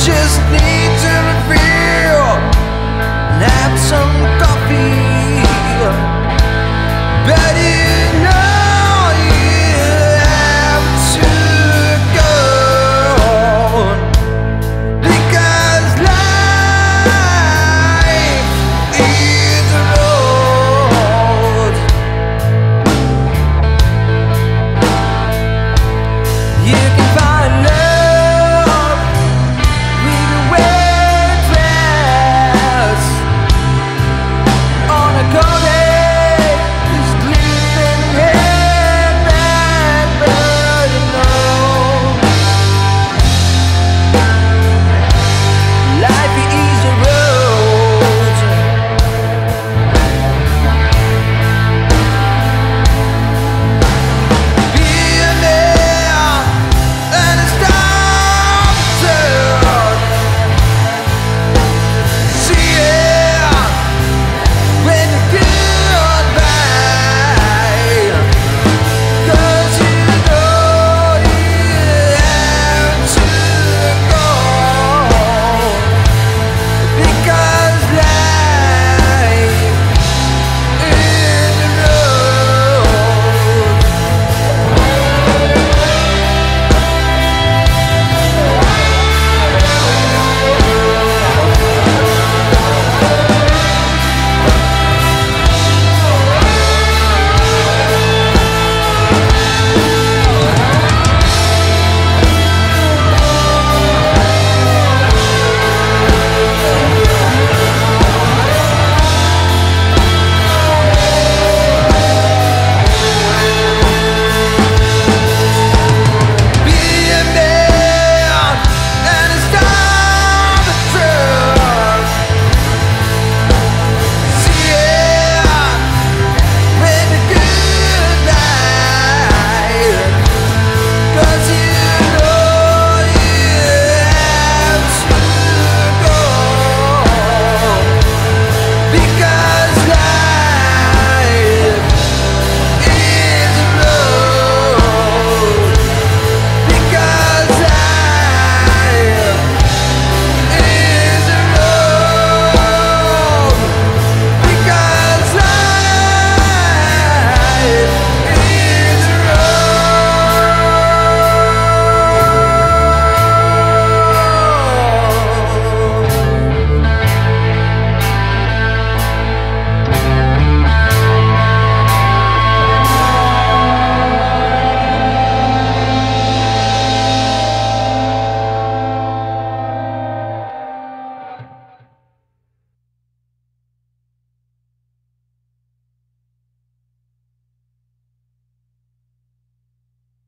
just need